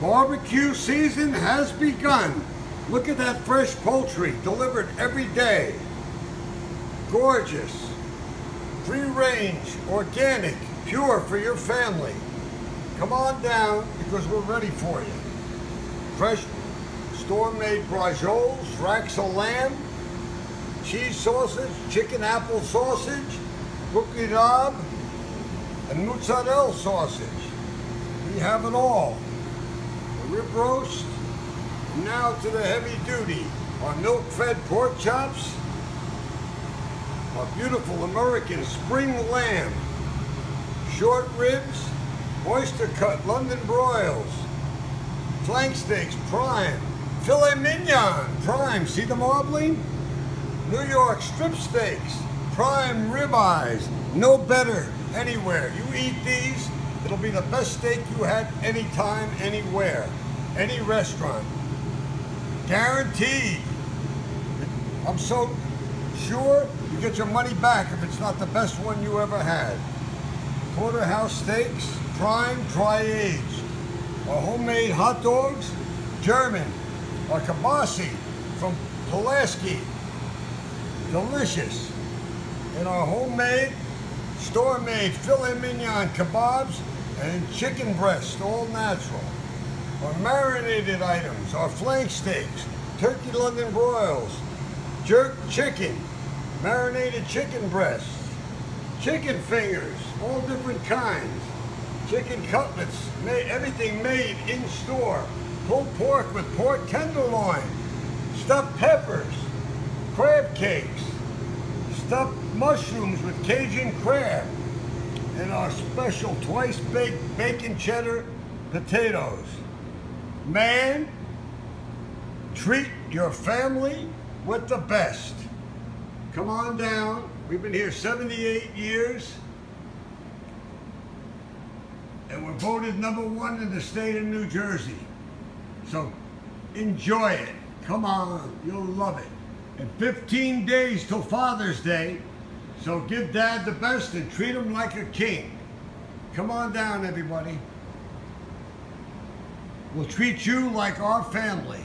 Barbecue season has begun. Look at that fresh poultry delivered every day. Gorgeous. Free range, organic, pure for your family. Come on down because we're ready for you. Fresh store-made bracioles, racks of lamb, cheese sausage, chicken apple sausage, bouquinab, and mozzarella sausage. We have it all. Rib roast, now to the heavy duty. Our milk-fed pork chops, our beautiful American spring lamb, short ribs, oyster cut London broils, flank steaks prime, filet mignon prime, see the marbling? New York strip steaks, prime ribeyes, no better anywhere. You eat these, it'll be the best steak you had anytime, anywhere, any restaurant. Guaranteed. I'm so sure you get your money back if it's not the best one you ever had. Porterhouse steaks, prime, dry aged. Our homemade hot dogs, German. Our kielbasy from Pulaski, delicious. And our homemade, store-made filet mignon kebabs and chicken breast, all natural. Our marinated items, our flank steaks, turkey London broils, jerk chicken, marinated chicken breasts, chicken fingers, all different kinds, chicken cutlets, made, everything made in store, pulled pork with pork tenderloin, stuffed peppers, crab cakes, stuffed mushrooms with Cajun crab, and our special twice baked bacon cheddar potatoes. Man, treat your family with the best. Come on down. We've been here 78 years. And we're voted number one in the state of New Jersey. So enjoy it. Come on, you'll love it. And 15 days till Father's Day. So give Dad the best and treat him like a king. Come on down, everybody. We'll treat you like our family.